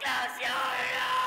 Close your eyes.